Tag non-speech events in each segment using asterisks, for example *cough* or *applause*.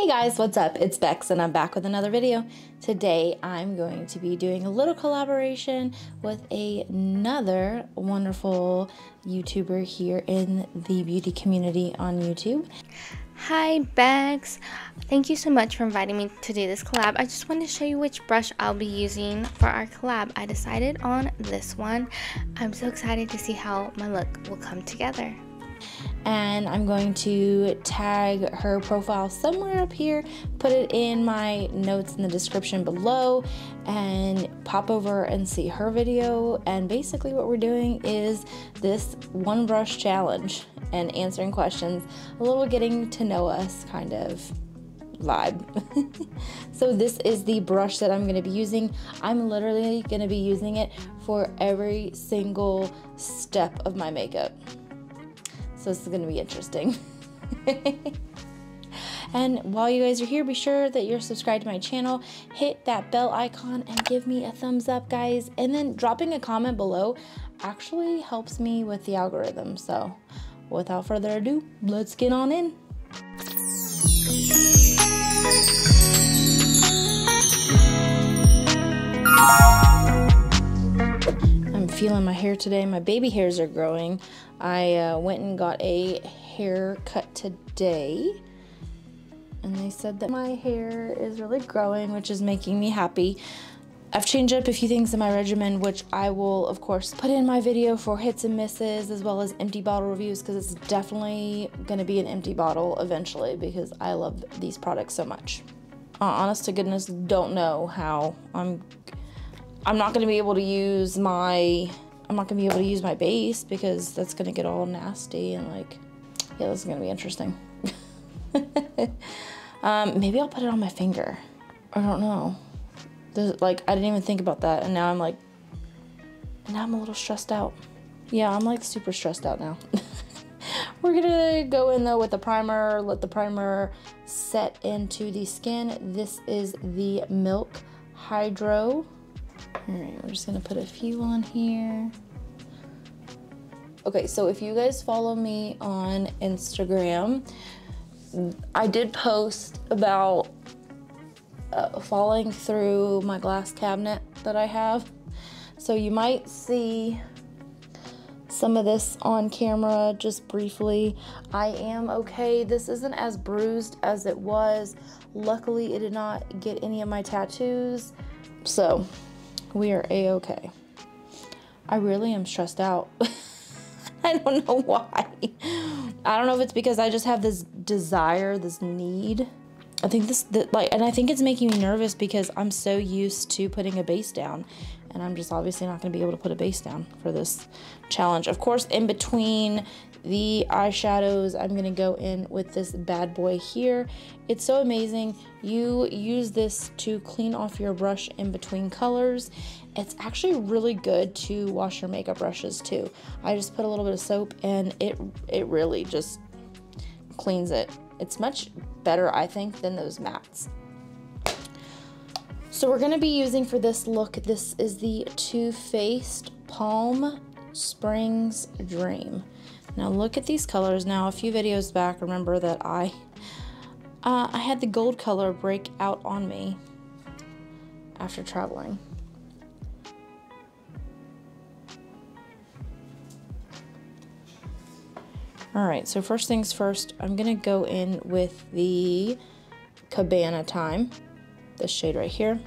Hey guys, what's up? It's Bex and I'm back with another video. Today I'm going to be doing a little collaboration with another wonderful YouTuber here in the beauty community on YouTube. Hi Bex, thank you so much for inviting me to do this collab. I just wanted to show you which brush I'll be using for our collab. I decided on this one. I'm so excited to see how my look will come together and I'm going to tag her profile somewhere up here, put it in my notes in the description below, and pop over and see her video. And basically, what we're doing is this one brush challenge and answering questions, a little getting to know us kind of vibe. *laughs* so this is the brush that I'm going to be using. I'm literally going to be using it for every single step of my makeup. So this is going to be interesting. *laughs* and while you guys are here, be sure that you're subscribed to my channel. Hit that bell icon and give me a thumbs up, guys. And then dropping a comment below actually helps me with the algorithm. So without further ado, let's get on in. I'm feeling my hair today. My baby hairs are growing. I uh, went and got a haircut today and they said that my hair is really growing, which is making me happy. I've changed up a few things in my regimen, which I will, of course, put in my video for hits and misses as well as empty bottle reviews because it's definitely going to be an empty bottle eventually because I love these products so much. Uh, honest to goodness, don't know how I'm. I'm not going to be able to use my I'm not gonna be able to use my base because that's gonna get all nasty and like, yeah, this is gonna be interesting. *laughs* um, maybe I'll put it on my finger. I don't know. Like, I didn't even think about that, and now I'm like, now I'm a little stressed out. Yeah, I'm like super stressed out now. *laughs* We're gonna go in though with the primer, let the primer set into the skin. This is the Milk Hydro all right, we're just gonna put a few on here. Okay, so if you guys follow me on Instagram, I did post about uh, falling through my glass cabinet that I have. So you might see some of this on camera just briefly. I am okay. This isn't as bruised as it was. Luckily, it did not get any of my tattoos. So we are a-okay. I really am stressed out. *laughs* I don't know why. I don't know if it's because I just have this desire, this need. I think this, the, like, and I think it's making me nervous because I'm so used to putting a base down, and I'm just obviously not going to be able to put a base down for this challenge. Of course, in between the eyeshadows, I'm going to go in with this bad boy here. It's so amazing. You use this to clean off your brush in between colors. It's actually really good to wash your makeup brushes too. I just put a little bit of soap and it, it really just cleans it. It's much better, I think, than those mats. So we're going to be using for this look, this is the Too Faced Palm Springs Dream. Now look at these colors. Now a few videos back, remember that I uh, I had the gold color break out on me after traveling. All right, so first things first, I'm gonna go in with the Cabana Time, this shade right here.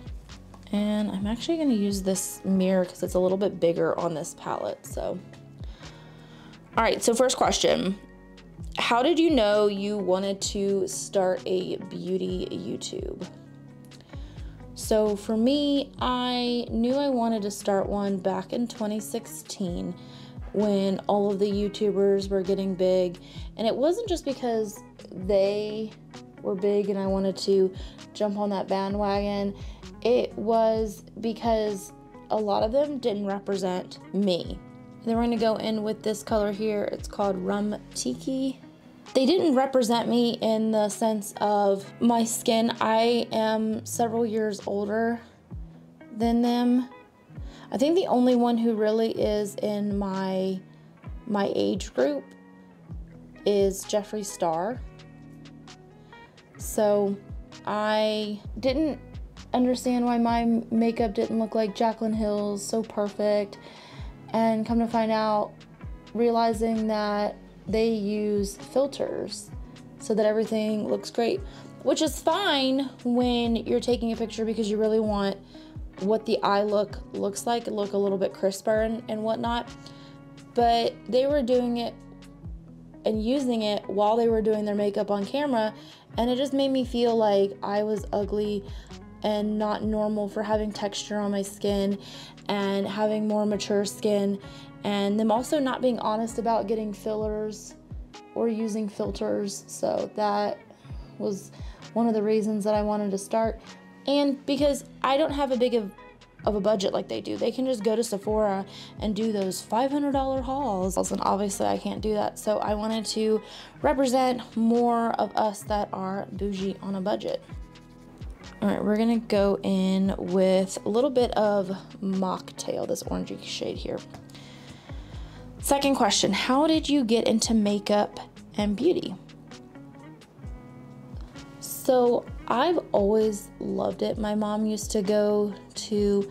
And I'm actually gonna use this mirror because it's a little bit bigger on this palette, so all right, so first question. How did you know you wanted to start a beauty YouTube? So for me, I knew I wanted to start one back in 2016 when all of the YouTubers were getting big. And it wasn't just because they were big and I wanted to jump on that bandwagon. It was because a lot of them didn't represent me. Then we're gonna go in with this color here. It's called Rum Tiki. They didn't represent me in the sense of my skin. I am several years older than them. I think the only one who really is in my my age group is Jeffree Star. So I didn't understand why my makeup didn't look like Jaclyn Hill's so perfect. And come to find out, realizing that they use filters so that everything looks great, which is fine when you're taking a picture because you really want what the eye look looks like, look a little bit crisper and, and whatnot. But they were doing it and using it while they were doing their makeup on camera, and it just made me feel like I was ugly and not normal for having texture on my skin and having more mature skin and them also not being honest about getting fillers or using filters. So that was one of the reasons that I wanted to start. And because I don't have a big of, of a budget like they do, they can just go to Sephora and do those $500 hauls. And obviously, I can't do that. So I wanted to represent more of us that are bougie on a budget. All right, we're gonna go in with a little bit of mocktail, this orangey shade here. Second question, how did you get into makeup and beauty? So I've always loved it. My mom used to go to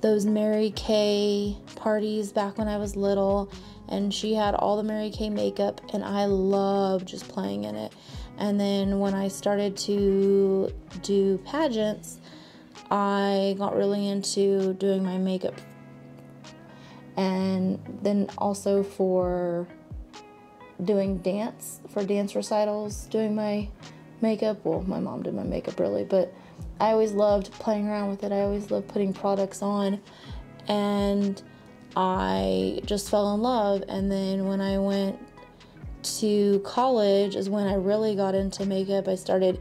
those Mary Kay parties back when I was little, and she had all the Mary Kay makeup, and I loved just playing in it. And then when I started to do pageants, I got really into doing my makeup. And then also for doing dance, for dance recitals, doing my makeup. Well, my mom did my makeup really, but I always loved playing around with it. I always loved putting products on. And I just fell in love. And then when I went to college is when I really got into makeup. I started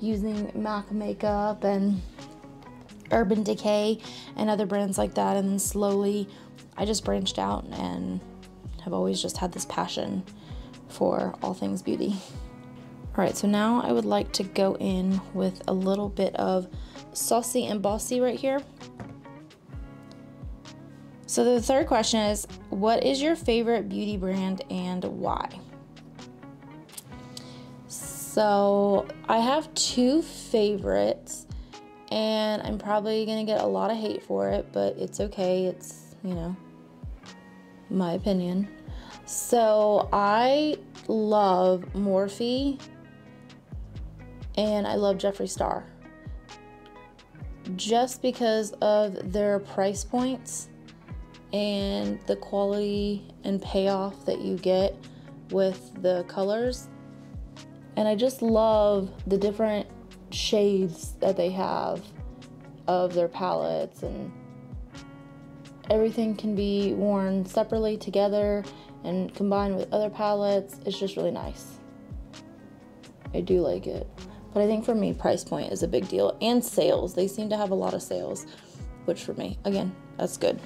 using MAC makeup and Urban Decay and other brands like that. And then slowly I just branched out and have always just had this passion for all things beauty. All right, so now I would like to go in with a little bit of Saucy and Bossy right here. So the third question is, what is your favorite beauty brand and why? So I have two favorites, and I'm probably gonna get a lot of hate for it, but it's okay. It's, you know, my opinion. So I love Morphe and I love Jeffree Star just because of their price points and the quality and payoff that you get with the colors and I just love the different shades that they have of their palettes and everything can be worn separately together and combined with other palettes. It's just really nice. I do like it. But I think for me, price point is a big deal. And sales. They seem to have a lot of sales, which for me, again, that's good.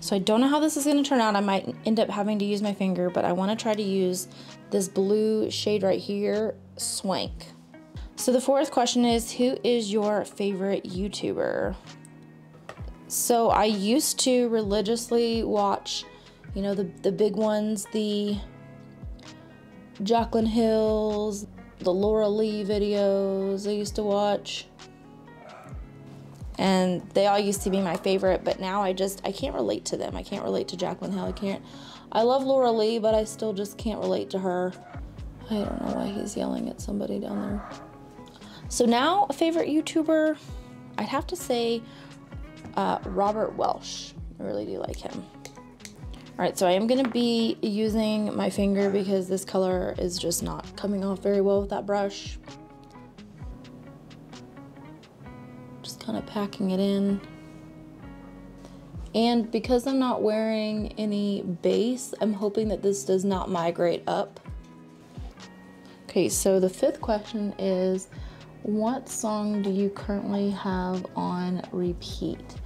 So I don't know how this is going to turn out. I might end up having to use my finger, but I want to try to use this blue shade right here, Swank. So the fourth question is, who is your favorite YouTuber? So I used to religiously watch, you know, the, the big ones, the Jaclyn Hills, the Laura Lee videos I used to watch. And they all used to be my favorite but now i just i can't relate to them. I can't relate to Jaclyn hill. I can't i love laura lee but i still just can't relate to her. I don't know why he's yelling at somebody down there. So now a favorite youtuber i'd have to say uh, robert welch. I really do like him all right so i am going to be using my finger because this color is just not coming off very well with that brush Just kind of packing it in. And because I'm not wearing any base, I'm hoping that this does not migrate up. Okay, so the fifth question is, what song do you currently have on repeat?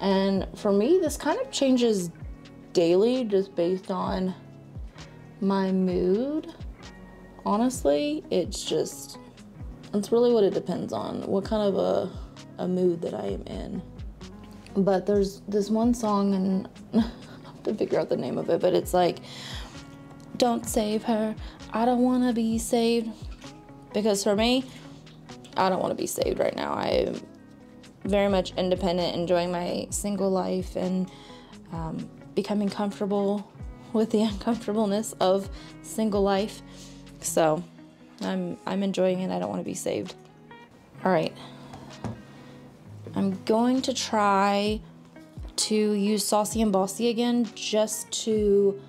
And for me, this kind of changes daily just based on my mood. Honestly, it's just, it's really what it depends on. What kind of a a mood that I am in. But there's this one song, and *laughs* I have to figure out the name of it, but it's like, Don't save her, I don't wanna be saved. Because for me, I don't want to be saved right now. I'm very much independent, enjoying my single life and um, becoming comfortable with the *laughs* uncomfortableness of single life. So I'm I'm enjoying it. I don't want to be saved. All right. I'm going to try to use Saucy and Bossy again just to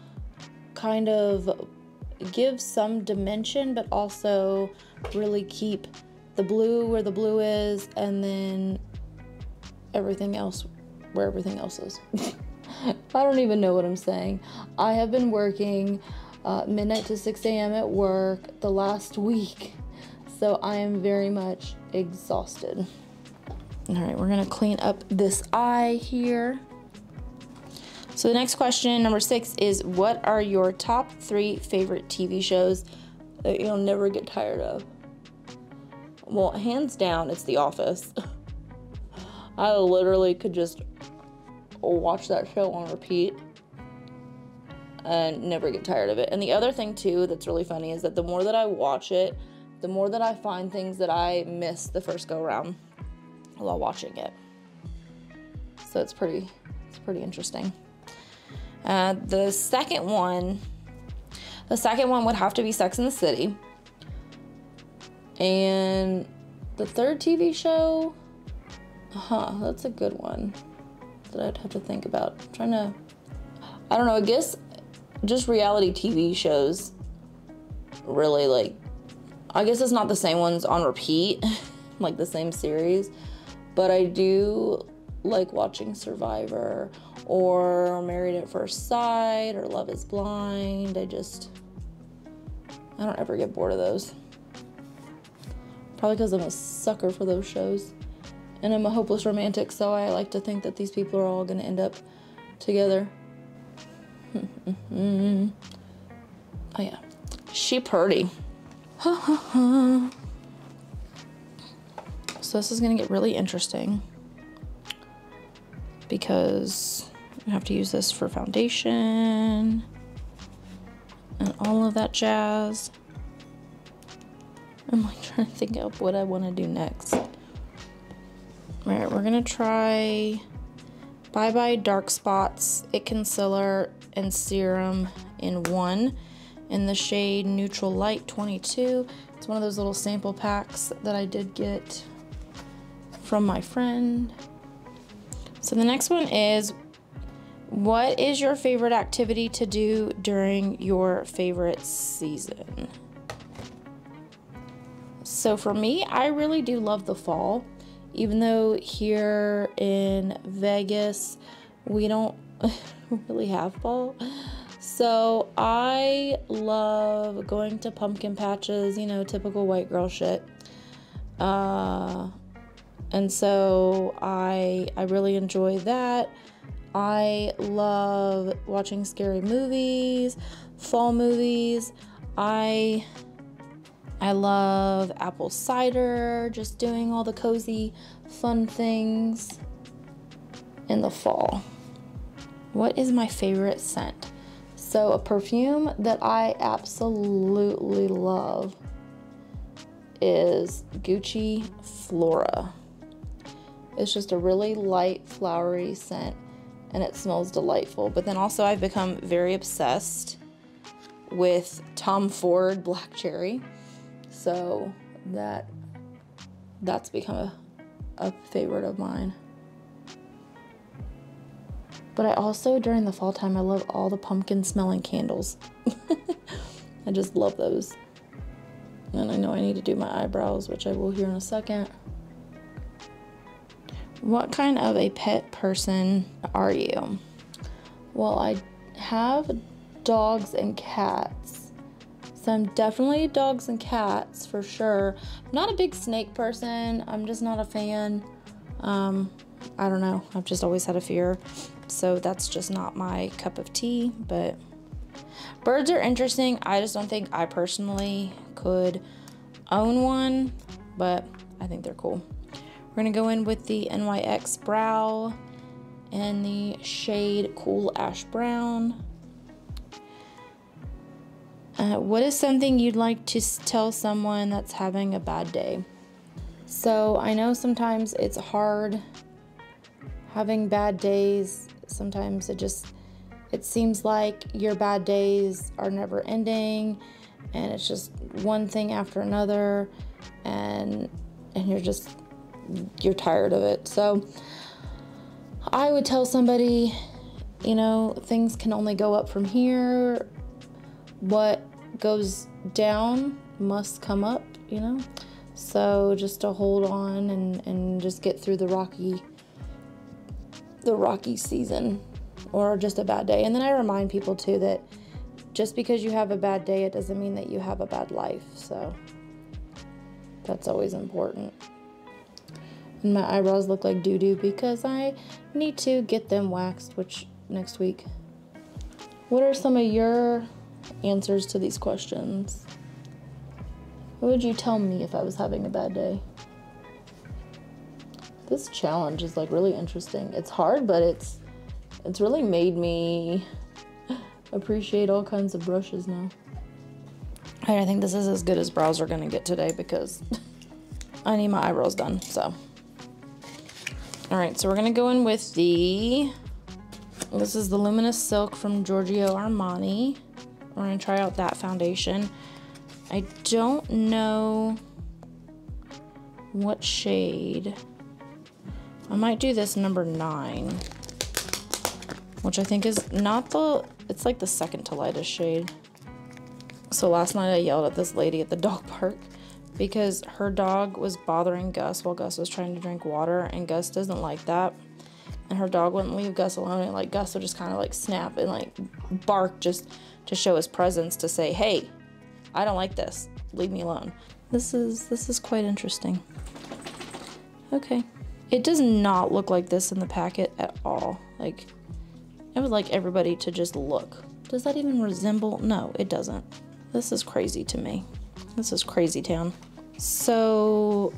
kind of give some dimension, but also really keep the blue where the blue is and then everything else where everything else is. *laughs* I don't even know what I'm saying. I have been working uh, midnight to 6 a.m. at work the last week, so I am very much exhausted. All right, we're gonna clean up this eye here. So the next question, number six, is what are your top three favorite TV shows that you'll never get tired of? Well, hands down, it's The Office. *laughs* I literally could just watch that show on repeat and never get tired of it. And the other thing too that's really funny is that the more that I watch it, the more that I find things that I missed the first go around while watching it. So it's pretty it's pretty interesting. Uh, the second one, the second one would have to be Sex and the City. And the third TV show, huh, that's a good one that I'd have to think about. I'm trying to, I don't know, I guess just reality TV shows really like, I guess it's not the same ones on repeat, *laughs* like the same series, but I do like watching Survivor or Married at First Sight or Love is Blind. I just, I don't ever get bored of those. Probably because I'm a sucker for those shows. And I'm a hopeless romantic, so I like to think that these people are all going to end up together. *laughs* oh, yeah. She pretty. *laughs* so this is going to get really interesting because I have to use this for foundation and all of that jazz. I'm like trying to think of what I want to do next. All right, we're gonna try Bye Bye Dark Spots, It Concealer, and Serum in one in the shade Neutral Light 22. It's one of those little sample packs that I did get from my friend. So the next one is what is your favorite activity to do during your favorite season? So for me, I really do love the fall even though here in Vegas we don't *laughs* really have fall. So I love going to pumpkin patches, you know, typical white girl shit. Uh, and so I I really enjoy that. I love watching scary movies, fall movies. I I love apple cider, just doing all the cozy, fun things in the fall. What is my favorite scent? So, a perfume that I absolutely love is Gucci Flora. It's just a really light, flowery scent and it smells delightful. But then also, I've become very obsessed with Tom Ford Black Cherry. So that that's become a, a favorite of mine. But I also, during the fall time, I love all the pumpkin smelling candles. *laughs* I just love those. And I know I need to do my eyebrows, which I will here in a second. What kind of a pet person are you? Well, I have dogs and cats. So I'm definitely dogs and cats for sure. I'm not a big snake person. I'm just not a fan. Um, I don't know. I've just always had a fear. So that's just not my cup of tea. But birds are interesting. I just don't think I personally could own one. But I think they're cool. We're going to go in with the NYX Brow and the shade Cool Ash Brown. Uh, what is something you'd like to tell someone that's having a bad day? So I know sometimes it's hard having bad days. Sometimes it just it seems like your bad days are never ending and it's just one thing after another and and you're just you're tired of it. So I would tell somebody, you know, things can only go up from here. What goes down must come up, you know? So just to hold on and, and just get through the rocky the rocky season or just a bad day. And then I remind people too that just because you have a bad day, it doesn't mean that you have a bad life. So that's always important. And my eyebrows look like doo doo because I need to get them waxed, which next week. What are some of your answers to these questions? What would you tell me if I was having a bad day? This challenge is like really interesting. It's hard, but it's it's really made me *laughs* appreciate all kinds of brushes now. I think this is as good as brows are gonna get today because *laughs* I need my eyebrows done, so. All right, so we're gonna go in with the, this is the Luminous Silk from Giorgio Armani. We're gonna try out that foundation. I don't know what shade. I might do this number nine, which I think is not the, it's like the second to lightest shade. So last night I yelled at this lady at the *laughs* dog park because her dog was bothering Gus while Gus was trying to drink water, and Gus doesn't like that. And her dog wouldn't leave Gus alone, and like Gus would just kind of like snap and like bark just to show his presence to say, "Hey, I don't like this. Leave me alone." This is this is quite interesting. Okay, it does not look like this in the packet at all. Like, I would like everybody to just look. Does that even resemble? No, it doesn't. This is crazy to me. This is crazy town. So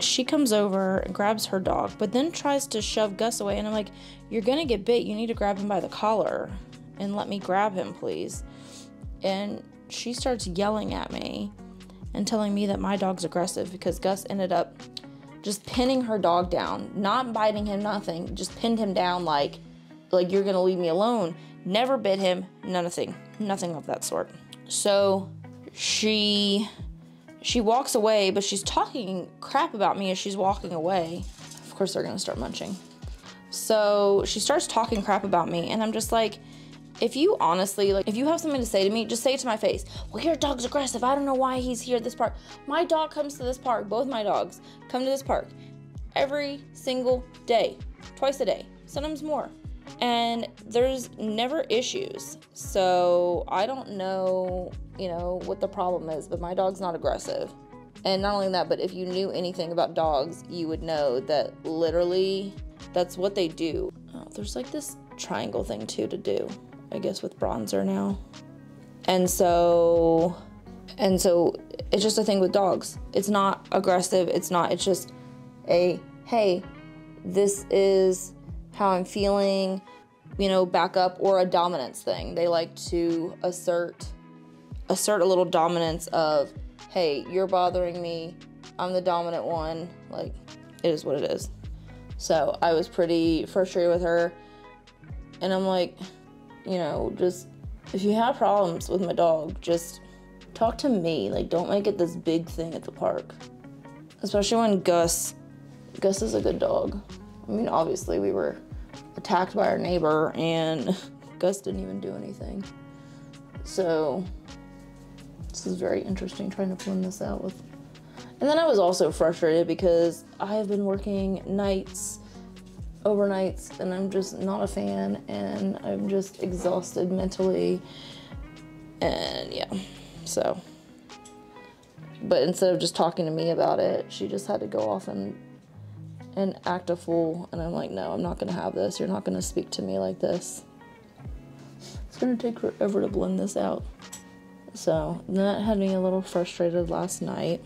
she comes over and grabs her dog, but then tries to shove Gus away. And I'm like, You're gonna get bit. You need to grab him by the collar and let me grab him, please. And she starts yelling at me and telling me that my dog's aggressive because Gus ended up just pinning her dog down, not biting him, nothing, just pinned him down like, like you're gonna leave me alone. Never bit him, nothing, nothing of that sort. So she she walks away, but she's talking crap about me as she's walking away. Of course, they're gonna start munching. So she starts talking crap about me, and I'm just like, if you honestly, like, if you have something to say to me, just say it to my face. Well, your dog's aggressive. I don't know why he's here at this park. My dog comes to this park. Both my dogs come to this park every single day, twice a day, sometimes more and there's never issues. So I don't know, you know, what the problem is, but my dog's not aggressive. And not only that, but if you knew anything about dogs, you would know that literally that's what they do. Oh, there's like this triangle thing too to do, I guess, with bronzer now. And so, and so it's just a thing with dogs. It's not aggressive. It's not, it's just a, hey, this is how I'm feeling, you know, back up or a dominance thing. They like to assert assert a little dominance of, hey, you're bothering me. I'm the dominant one. Like, it is what it is. So I was pretty frustrated with her. And I'm like, you know, just if you have problems with my dog, just talk to me. Like, don't make it this big thing at the park. Especially when Gus, Gus is a good dog. I mean, obviously, we were attacked by our neighbor, and *laughs* Gus didn't even do anything. So this is very interesting trying to blend this out with. And then I was also frustrated because I have been working nights, overnights, and I'm just not a fan, and I'm just exhausted mentally. And yeah, so. But instead of just talking to me about it, she just had to go off and and act a fool. And I'm like, no, I'm not gonna have this. You're not gonna speak to me like this. It's gonna take forever to blend this out. So that had me a little frustrated last night.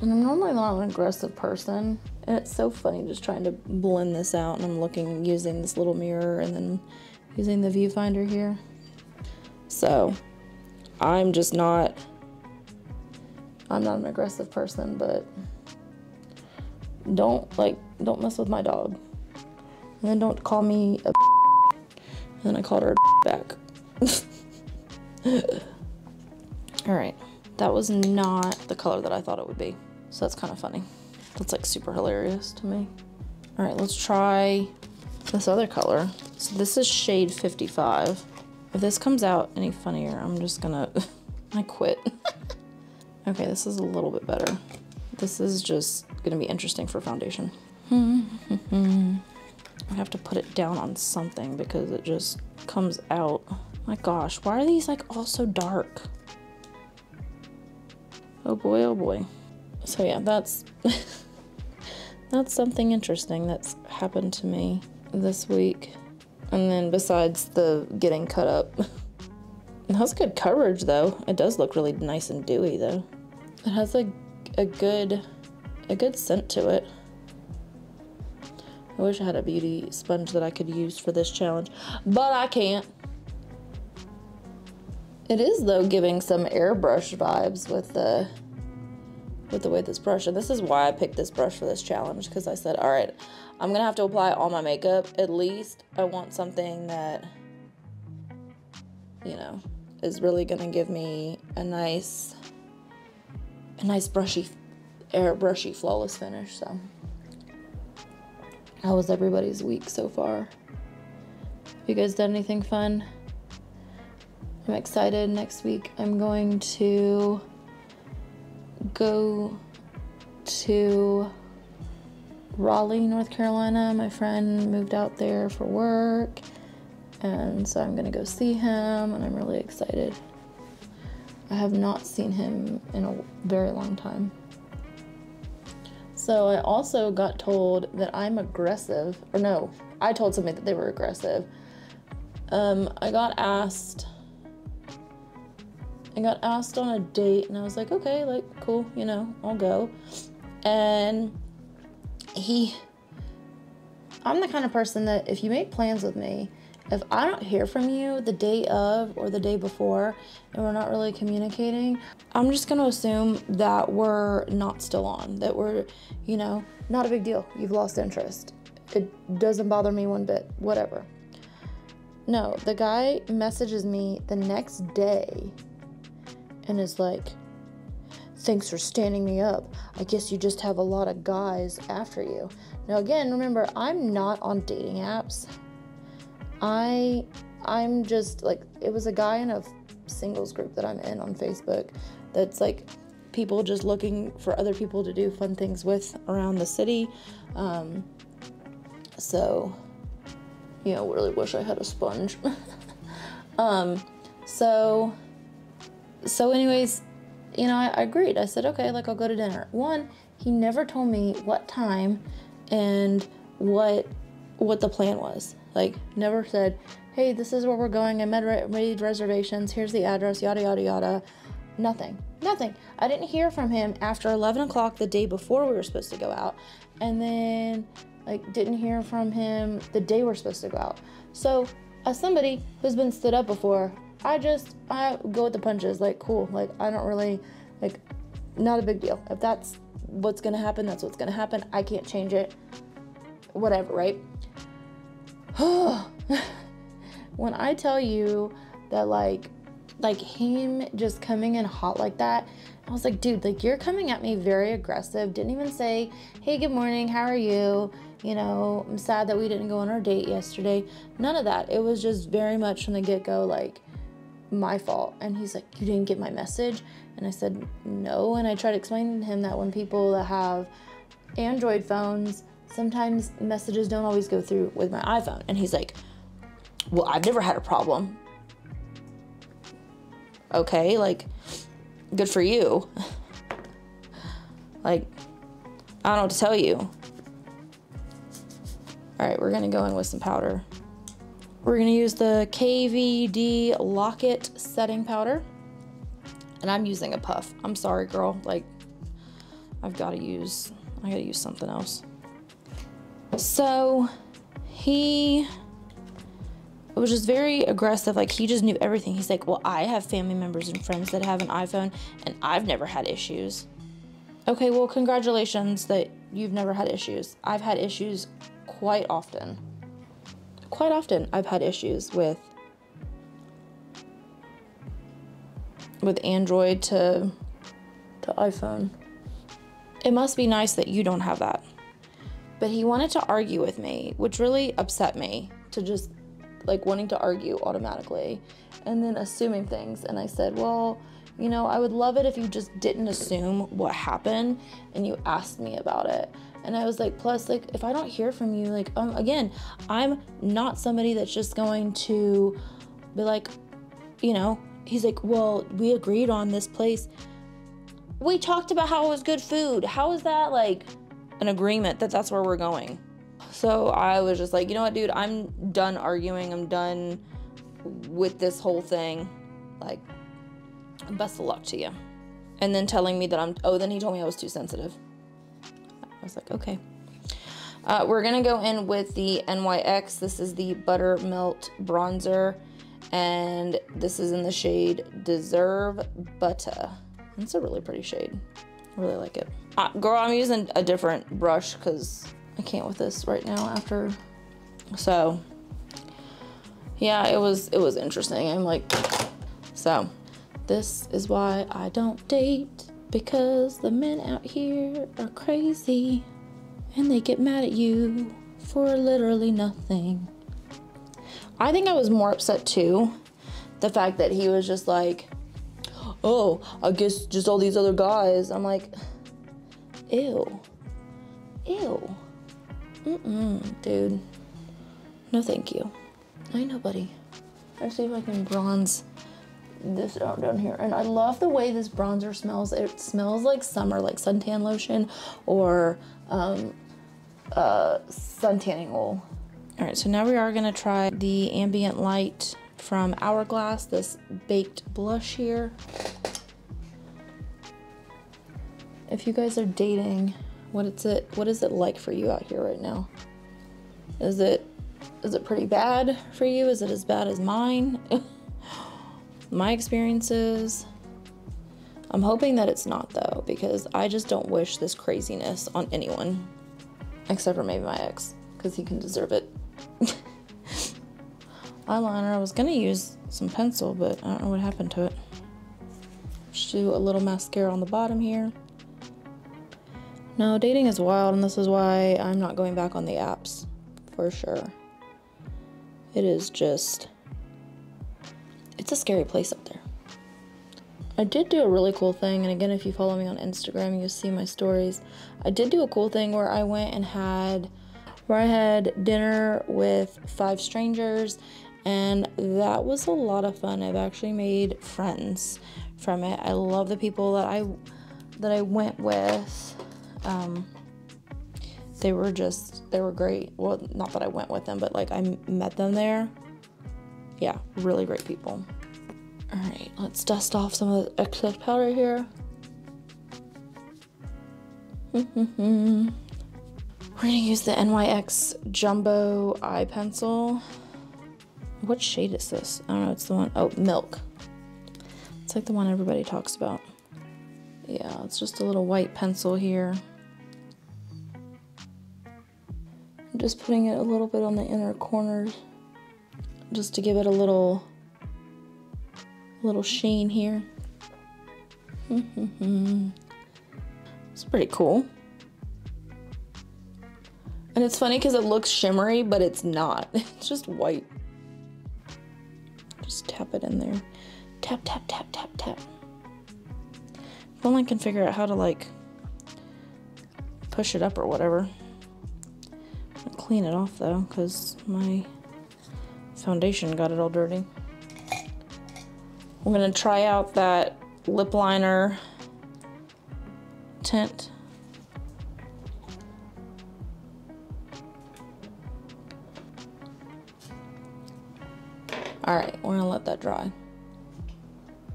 And I'm normally not an aggressive person. And it's so funny just trying to blend this out. And I'm looking using this little mirror and then using the viewfinder here. So I'm just not, I'm not an aggressive person, but don't like, don't mess with my dog. And then don't call me a *laughs* and then I called her a *laughs* back. *laughs* All right, that was not the color that I thought it would be. So that's kind of funny. That's like super hilarious to me. All right, let's try this other color. So this is shade 55. If this comes out any funnier, I'm just gonna, I quit. okay, this is a little bit better. This is just gonna be interesting for foundation. *laughs* I have to put it down on something because it just comes out. My gosh, why are these like all so dark? Oh boy, oh boy. So yeah, that's *laughs* that's something interesting that's happened to me this week. And then besides the getting cut up. *laughs* It has good coverage though. It does look really nice and dewy though. It has a, a good a good scent to it. I wish I had a beauty sponge that I could use for this challenge, but I can't. It is though giving some airbrush vibes with the with the way this brush, and this is why I picked this brush for this challenge, because I said, all right, I'm gonna have to apply all my makeup. At least I want something that, you know, is really gonna give me a nice, a nice brushy, airbrushy, flawless finish, so. How was everybody's week so far? Have you guys done anything fun? I'm excited. Next week I'm going to go to Raleigh, North Carolina. My friend moved out there for work, and so I'm gonna go see him, and I'm really excited. I have not seen him in a very long time. So I also got told that I'm aggressive, or no, I told somebody that they were aggressive. Um, I got asked I got asked on a date and I was like, okay, like, cool, you know, I'll go. And he, I'm the kind of person that if you make plans with me, if I don't hear from you the day of or the day before and we're not really communicating, I'm just gonna assume that we're not still on, that we're, you know, not a big deal. You've lost interest. It doesn't bother me one bit, whatever. No, the guy messages me the next day and is like, Thanks for standing me up. I guess you just have a lot of guys after you. Now, again, remember, I'm not on dating apps. I, I'm just like, it was a guy in a singles group that I'm in on Facebook that's like people just looking for other people to do fun things with around the city. Um, so, you know, really wish I had a sponge. *laughs* um, so, so anyways, you know, I, I agreed. I said, okay, like I'll go to dinner. One, he never told me what time and what what the plan was. Like, never said, hey, this is where we're going. I made, reservations. Here's the address, yada, yada, yada. Nothing. Nothing. I didn't hear from him after 11 o'clock the day before we were supposed to go out. And then, like, didn't hear from him the day we we're supposed to go out. So, as somebody who's been stood up before, I just I go with the punches. Like, cool. Like, I don't really like. Not a big deal. If that's what's gonna happen, that's what's gonna happen. I can't change it. Whatever, right? *sighs* when I tell you that, like, like him just coming in hot like that, I was like, dude, like you're coming at me very aggressive. Didn't even say, hey, good morning, how are you? You know, I'm sad that we didn't go on our date yesterday. None of that. It was just very much from the get go, like, my fault. And he's like, You didn't get my message? And I said, No. And I tried explaining to him that when people that have Android phones, sometimes messages don't always go through with my iPhone. And he's like, Well, I've never had a problem. Okay, like, good for you. *laughs* like, I don't know what to tell you. All right, we're gonna go in with some powder. We're gonna use the KVD Lock-It setting powder. And I'm using a puff. I'm sorry, girl. Like, I've gotta use, I gotta use something else. So, he was just very aggressive. Like he just knew everything. He's like, well, I have family members and friends that have an iPhone and I've never had issues. Okay, well, congratulations that you've never had issues. I've had issues quite often. Quite often, I've had issues with with Android to to iPhone. It must be nice that you don't have that. But he wanted to argue with me, which really upset me to just like wanting to argue automatically and then assuming things. And I said, Well, you know, I would love it if you just didn't assume what happened and you asked me about it. And I was like, plus, like, if I don't hear from you, like, um, again, I'm not somebody that's just going to be like, you know, he's like, well, we agreed on this place. We talked about how it was good food. How is that like an agreement that that's where we're going? So I was just like, you know what, dude, I'm done arguing. I'm done with this whole thing. Like, best of luck to you. And then telling me that I'm, oh, then he told me I was too sensitive. I was like, okay. Uh, we're gonna go in with the NYX. This is the Buttermelt Bronzer. And this is in the shade Deserve Butter. It's a really pretty shade. I really like it. Uh, girl, I'm using a different brush because I can't with this right now after. So, yeah, it was, it was interesting. I'm like, so this is why I don't date because the men out here are crazy and they get mad at you for literally nothing. I think I was more upset too. The fact that he was just like, oh, I guess just all these other guys. I'm like, ew. Ew. Mm-mm, dude. No thank you. I know, buddy. Let's see if I can bronze this out down here. And I love the way this bronzer smells. It smells like summer, like suntan lotion or um, uh, sun tanning oil. All right, so now we are gonna try the Ambient Light from Hourglass, this baked blush here. If you guys are dating, what is it what is it like for you out here right now? Is it is it pretty bad for you? Is it as bad as mine? *laughs* My experiences I'm hoping that it's not though because I just don't wish this craziness on anyone except for maybe my ex because he can deserve it. *laughs* Eyeliner, I was gonna use some pencil, but I don't know what happened to it. Just do a little mascara on the bottom here. No, dating is wild, and this is why I'm not going back on the apps for sure. It is just, it's a scary place out there. I did do a really cool thing, and again, if you follow me on Instagram, you'll see my stories. I did do a cool thing where I went and had, where I had dinner with five strangers, and that was a lot of fun. I've actually made friends from it. I love the people that I that I went with. Um, they were just they were great. Well, not that I went with them, but like I met them there. Yeah, really great people. All right, let's dust off some of the excess powder here. *laughs* We're gonna use the NYX Jumbo Eye Pencil. What shade is this? I don't know, it's the one, oh, Milk. It's like the one everybody talks about. Yeah, it's just a little white pencil here. Just putting it a little bit on the inner corners just to give it a little little sheen here. *laughs* it's pretty cool. And it's funny because it looks shimmery, but it's not. *laughs* It's just white. Just tap it in there. Tap, tap, tap, tap, tap. If only I can figure out how to like push it up or whatever. I'll clean it off though, because my foundation got it all dirty. I'm gonna try out that lip liner tint. All right, we're gonna let that dry.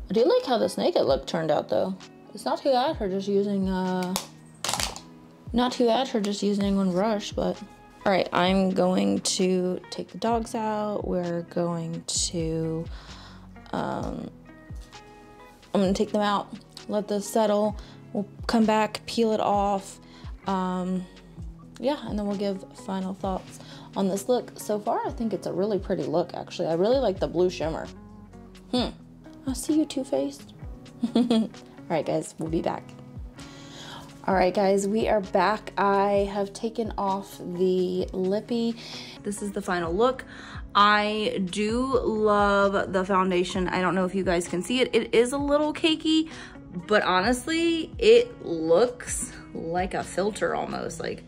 I do like how this naked look turned out though. It's not too bad for just using, uh, not too bad for just using one brush, but All right, I'm going to take the dogs out. We're going to, um, I'm gonna take them out, let this settle. We'll come back, peel it off. Um, yeah, and then we'll give final thoughts on this look. So far, I think it's a really pretty look, actually. I really like the blue shimmer. Hmm. I'll see you, Too Faced. *laughs* All right, guys, we'll be back. All right, guys, we are back. I have taken off the lippy. This is the final look. I do love the foundation. I don't know if you guys can see it. It is a little cakey, but honestly, it looks like a filter almost. Like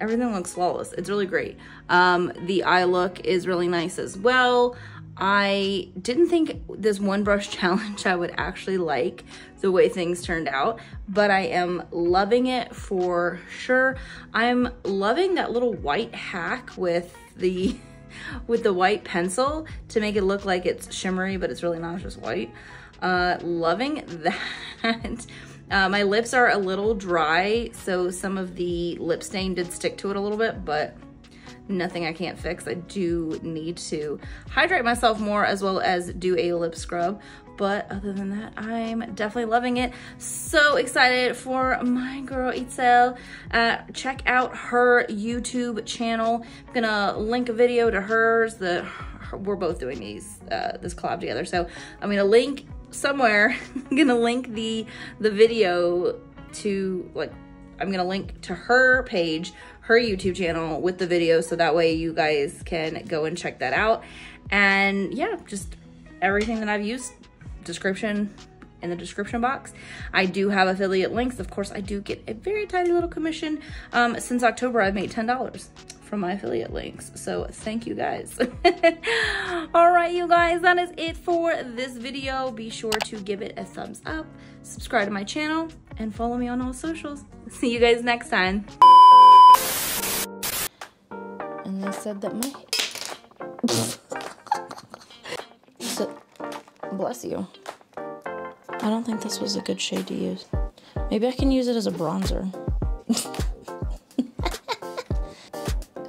everything looks flawless. It's really great. Um, the eye look is really nice as well. I didn't think this one brush *laughs* challenge I would actually like the way things turned out, but I am loving it for sure. I'm loving that little white hack with the *laughs* with the white pencil to make it look like it's shimmery, but it's really not, it's just white. Uh, loving *laughs* that. Uh, my lips are a little dry, so some of the lip stain did stick to it a little bit, but nothing I can't fix. I do need to hydrate myself more as well as do a lip scrub. But other than that, I'm definitely loving it. So excited for my girl Itzel. Uh, check out her YouTube channel. I'm gonna link a video to hers. The We're both doing these, uh, this collab together. So I'm gonna link somewhere, *laughs* I'm gonna link the, the video to like, I'm gonna link to her page, her YouTube channel with the video so that way you guys can go and check that out. And yeah, just everything that I've used, description in the description box. I do have affiliate links. Of course, I do get a very tiny little commission. Um, since October, I've made $10 from my affiliate links. So thank you guys. *laughs* All right, you guys, that is it for this video. Be sure to give it a thumbs up, subscribe to my channel, and follow me on all socials. See you guys next time. Said that my... *laughs* so, bless you. I don't think this was a good shade to use. Maybe I can use it as a bronzer. *laughs*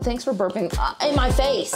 Thanks for burping uh, in my face.